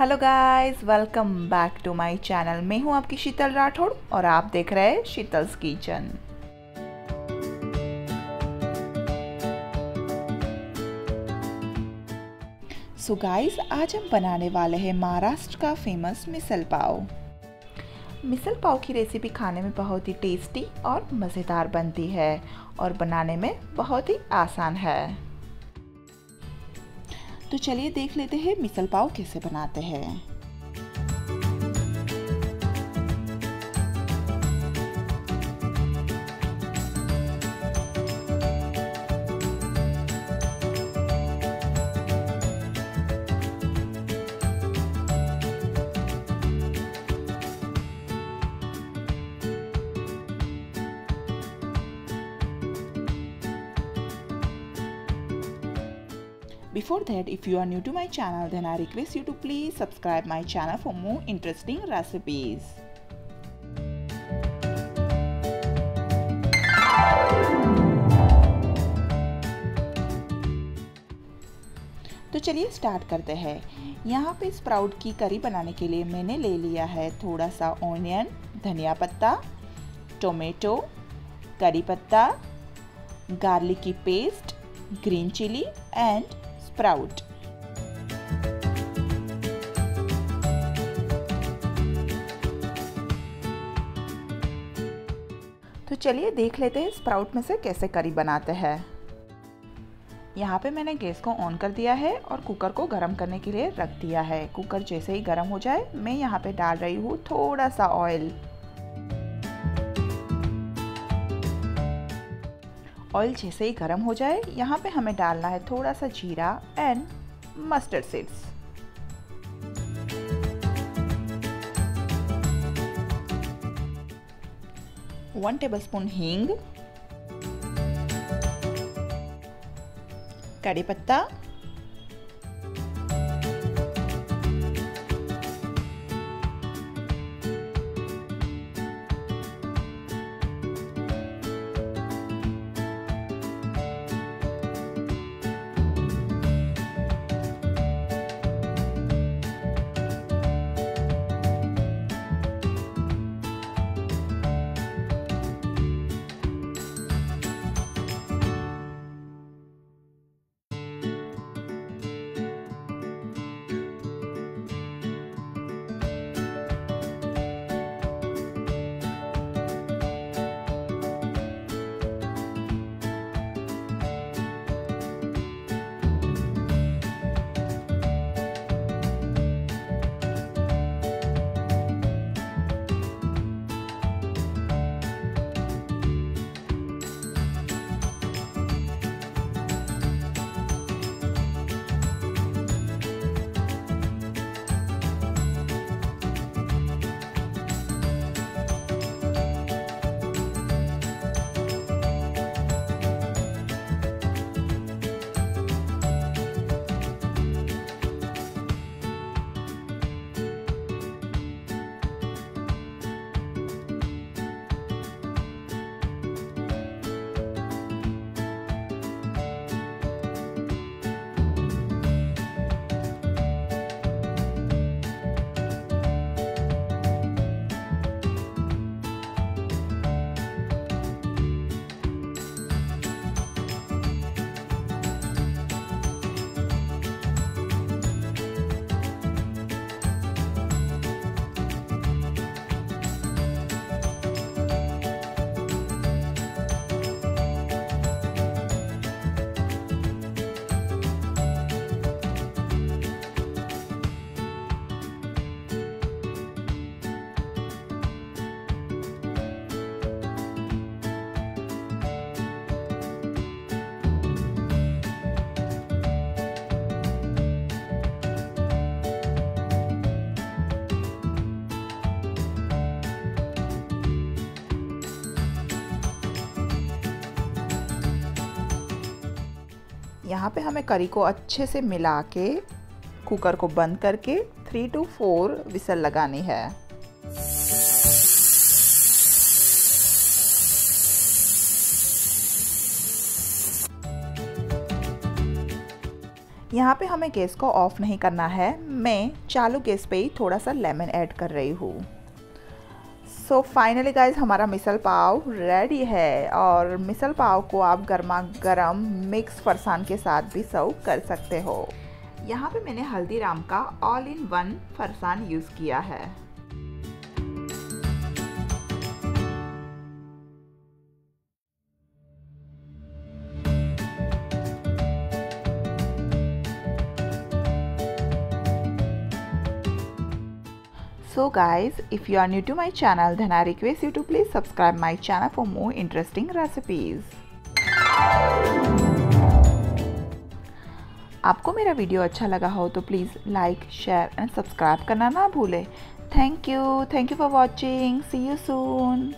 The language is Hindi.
Hello guys welcome back to my channel मैं हूँ आपकी शीतल राठौड़ और आप देख रहे हैं शीतल्स किचन। सो गाइस आज हम बनाने वाले हैं महाराष्ट्र का फ़ेमस मिसल पाव। मिसल पाव की रेसिपी खाने में बहुत ही टेस्टी और मज़ेदार बनती है और बनाने में बहुत ही आसान है। तो चलिए देख लेते हैं मिसल पाव कैसे बनाते हैं। Before that, if you are new to my channel, then I request you to please subscribe my channel for more interesting recipes. तो चलिए स्टार्ट करते हैं यहाँ पे स्प्राउट की करी बनाने के लिए मैंने ले लिया है थोड़ा सा ऑनियन धनिया पत्ता टोमेटो करी पत्ता गार्लिक की paste green chilli and sprout तो चलिए देख लेते हैं स्प्राउट में से कैसे करी बनाते हैं। यहाँ पे मैंने गैस को ऑन कर दिया है और कुकर को गर्म करने के लिए रख दिया है। कुकर जैसे ही गर्म हो जाए, मैं यहाँ पे डाल रही हूँ थोड़ा सा ऑयल। ऑयल जैसे ही गर्म हो जाए, यहाँ पे हमें डालना है थोड़ा सा जीरा and mustard seeds one tablespoon हींग, कड़ी पत्ता यहाँ पे हमें करी को अच्छे से मिला के कुकर को बंद करके थ्री टू फोर विसल लगानी है। यहाँ पे हमें गैस को ऑफ़ नहीं करना है। मैं चालू गैस पे ही थोड़ा सा लेमन ऐड कर रही हूँ। सो फाइनली गाइज़ हमारा मिसल पाव रेडी है और मिसल पाव को आप गर्मा गर्म मिक्स फरसान के साथ भी सर्व कर सकते हो। यहाँ पे मैंने हल्दीराम का all in one farsan use किया है। So guys, if you are new to my channel then I request you to please subscribe my channel for more interesting recipes. आपको मेरा वीडियो अच्छा लगा हो तो please like share and subscribe करना ना भूलें thank you thank you for watching see you soon